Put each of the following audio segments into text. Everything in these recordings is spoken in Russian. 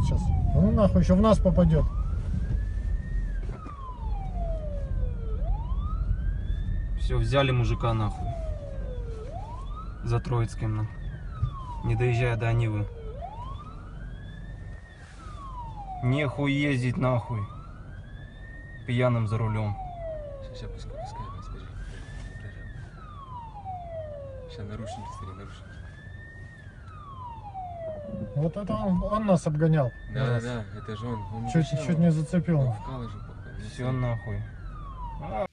будет сейчас. Ну нахуй, еще в нас попадет. Все, взяли мужика нахуй. За Троицким нахуй. Не доезжая до Нивы. Нехуй ездить нахуй. Пьяным за рулем. Сейчас, сейчас, пускай, пускай, скажи. Сейчас наручники, смотри, наручники. Вот это он, он нас обгонял. Да, да, да, это же он. он Чуть, чуть не зацепил. Он в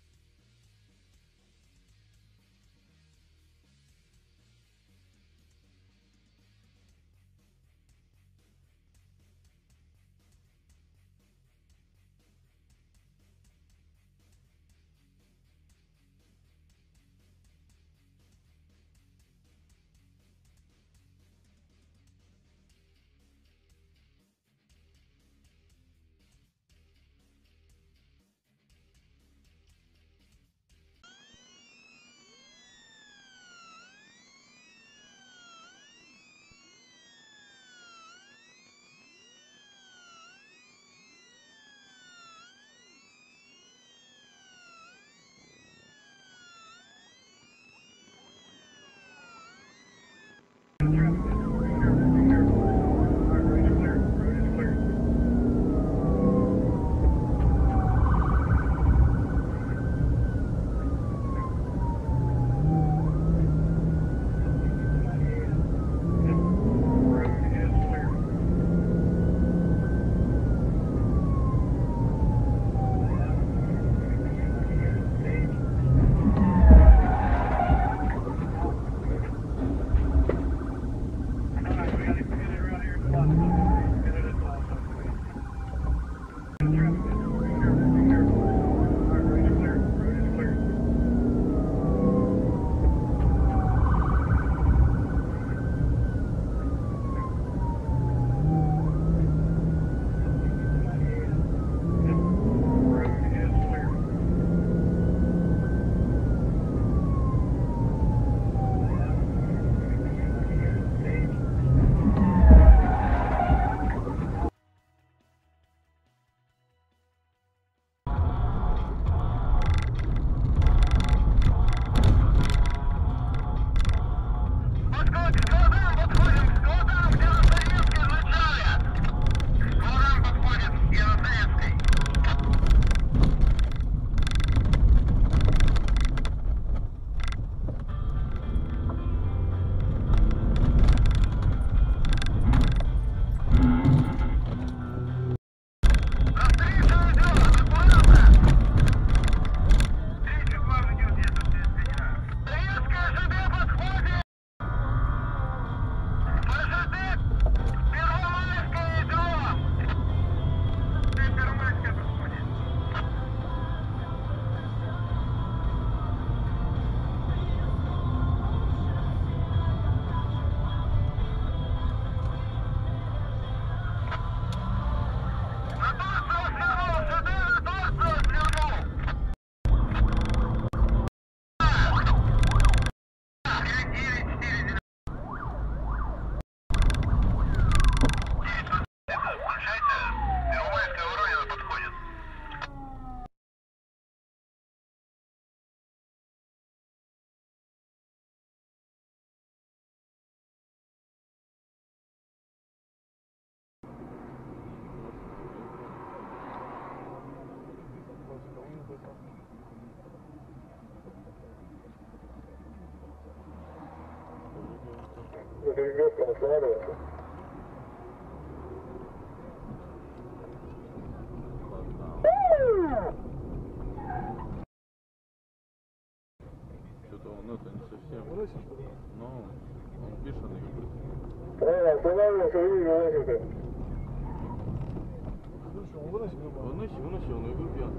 знаю. нахуй. Что-то он это не совсем. Ну, он бешеный какой-то. Правильно, останавливайся, видишь, выносит. Выноси, выноси, он игру пьян.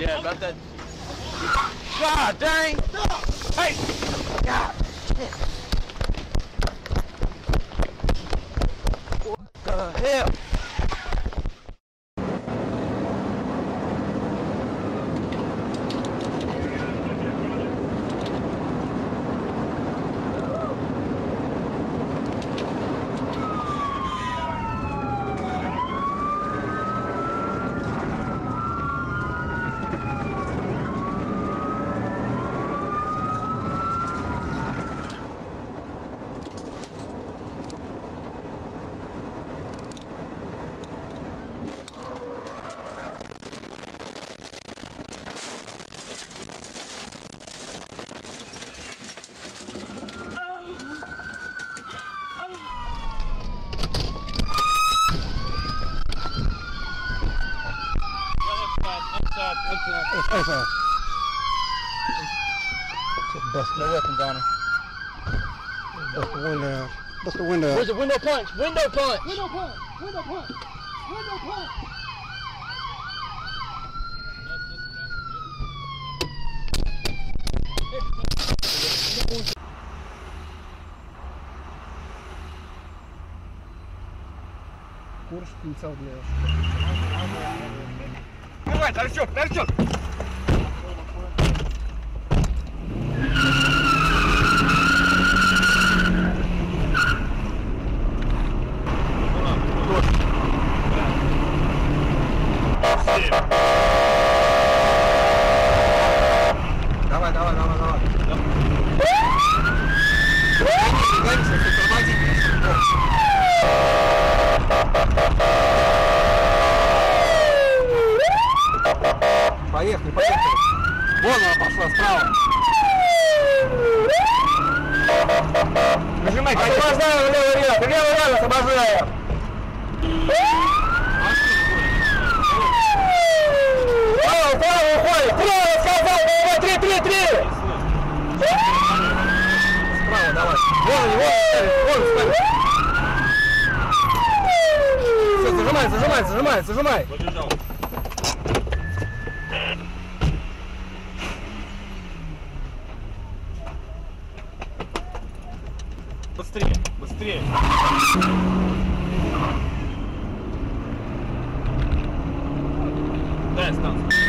Yeah, about that. God dang! Hey! God! shit. What the hell? Bust the window. Bust the window Where's the window punch? Window punch! Window punch! Window punch! Window punch! Курс пинцел для Давай, торчок, торчок! Давай, давай, давай, давай. Гоните, тормозите. Поехали, зажимай, зажимай, зажимай. Побежал. Быстрее, быстрее. Дай станцию.